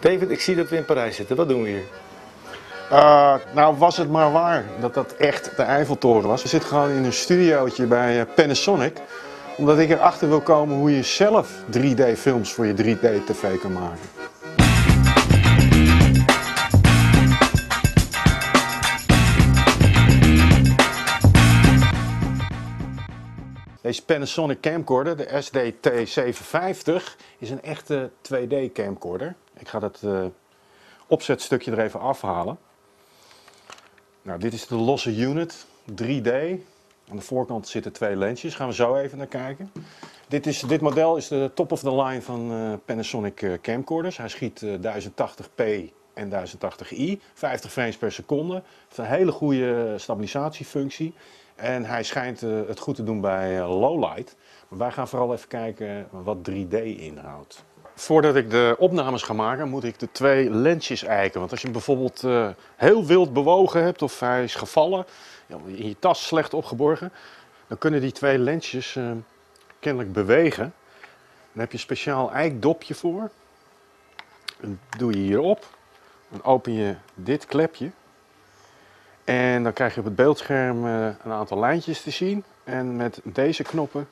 David, ik zie dat we in Parijs zitten. Wat doen we hier? Uh, nou, was het maar waar dat dat echt de Eiffeltoren was. We zitten gewoon in een studiootje bij uh, Panasonic. Omdat ik erachter wil komen hoe je zelf 3D-films voor je 3D-tv kan maken. Deze Panasonic camcorder, de SDT750, is een echte 2D camcorder. Ik ga dat uh, opzetstukje er even afhalen. Nou, dit is de losse unit, 3D. Aan de voorkant zitten twee lensjes, gaan we zo even naar kijken. Dit, is, dit model is de top of the line van uh, Panasonic uh, camcorders. Hij schiet 1080p en 1080i, 50 frames per seconde. Een hele goede stabilisatiefunctie. En hij schijnt het goed te doen bij lowlight. Maar wij gaan vooral even kijken wat 3D inhoudt. Voordat ik de opnames ga maken, moet ik de twee lensjes eiken. Want als je hem bijvoorbeeld uh, heel wild bewogen hebt of hij is gevallen, in je tas slecht opgeborgen, dan kunnen die twee lensjes kennelijk bewegen. Dan heb je een speciaal eikdopje voor. Dan doe je hierop. Dan open je dit klepje. En dan krijg je op het beeldscherm uh, een aantal lijntjes te zien. En met deze knoppen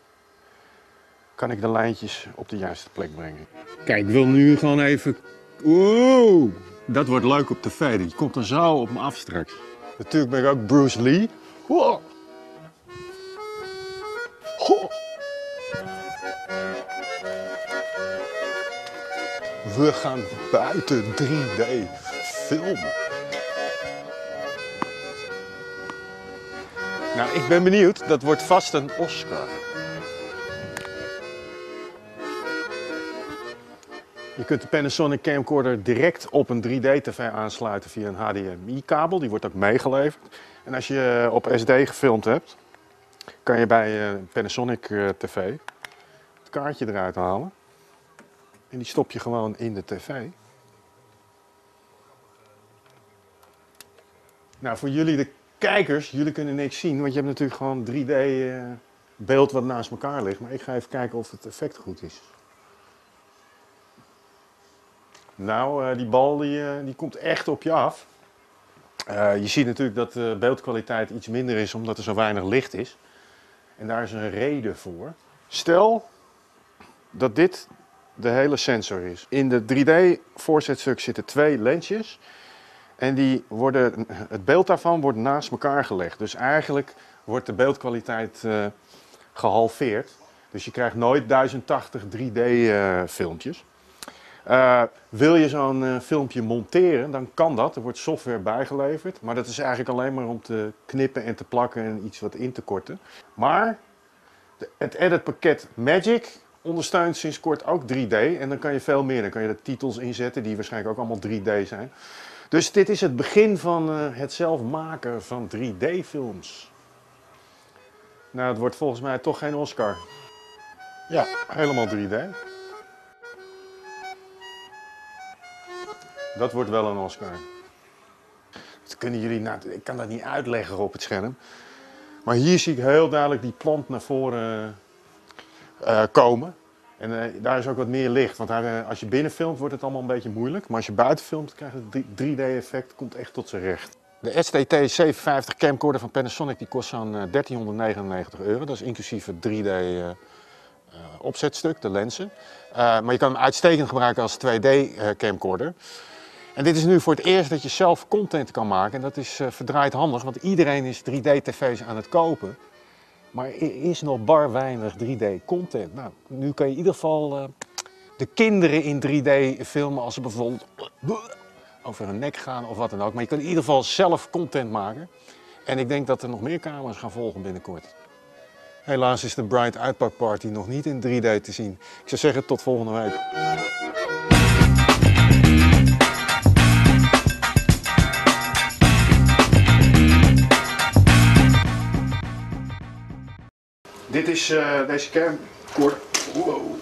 kan ik de lijntjes op de juiste plek brengen. Kijk, ik wil nu gewoon even... Wow, dat wordt leuk op tv. Die komt er zo op me af straks. Natuurlijk ben ik ook Bruce Lee. Wow. We gaan buiten 3D filmen. Nou, ik ben benieuwd. Dat wordt vast een Oscar. Je kunt de Panasonic camcorder direct op een 3D-tv aansluiten via een HDMI-kabel. Die wordt ook meegeleverd. En als je op SD gefilmd hebt, kan je bij een Panasonic eh, TV het kaartje eruit halen. En die stop je gewoon in de tv. Nou, voor jullie de kijkers, jullie kunnen niks zien, want je hebt natuurlijk gewoon 3D uh, eh, beeld wat naast elkaar ligt. Maar ik ga even kijken of het effect goed is. Nou, uh, die bal die, uh, die komt echt op je af. Je ziet natuurlijk dat de beeldkwaliteit iets minder is omdat er zo weinig licht is. En daar is een reden voor. Stel dat dit de hele sensor is. In de 3D voorzetstuk zitten twee lensjes. En die worden, het beeld daarvan wordt naast elkaar gelegd. Dus eigenlijk wordt de beeldkwaliteit gehalveerd. Dus je krijgt nooit 1080 3D filmpjes. Uh, wil je zo'n filmpje monteren, dan kan dat. Er wordt software bijgeleverd. Maar dat is eigenlijk alleen maar om te knippen en te plakken en iets wat in te korten. Maar het editpakket Magic ondersteunt sinds kort ook 3D. En dan kan je veel meer. Dan kan je de titels inzetten, die waarschijnlijk ook allemaal 3D zijn. Dus dit is het begin van uh, het zelf maken van 3D-films. Nou, het wordt volgens mij toch geen Oscar. Ja, helemaal 3D. Dat wordt wel een Oscar. Dat kunnen jullie, nou, ik kan dat niet uitleggen op het scherm. Maar hier zie ik heel duidelijk die plant naar voren uh, komen. En uh, daar is ook wat meer licht. Want uh, als je binnen filmt wordt het allemaal een beetje moeilijk. Maar als je buiten filmt krijg je het 3D-effect komt echt tot zijn recht. De STT750 camcorder van Panasonic die kost zo'n 1399 euro. Dat is inclusief het 3D opzetstuk, de lenzen. maar je kan hem uitstekend gebruiken als 2D camcorder. En dit is nu voor het eerst dat je zelf content kan maken. En dat is verdraaid handig, want iedereen is 3D-tv's aan het kopen. Maar er is nog bar weinig 3D-content. Nou, nu kan je in ieder geval uh, de kinderen in 3D filmen als ze bijvoorbeeld over hun nek gaan of wat dan ook. Maar je kan in ieder geval zelf content maken. En ik denk dat er nog meer camera's gaan volgen binnenkort. Helaas is de Bright uitpakparty nog niet in 3D te zien. Ik zou zeggen tot volgende week. Dit is uh, deze camcorder. Wow.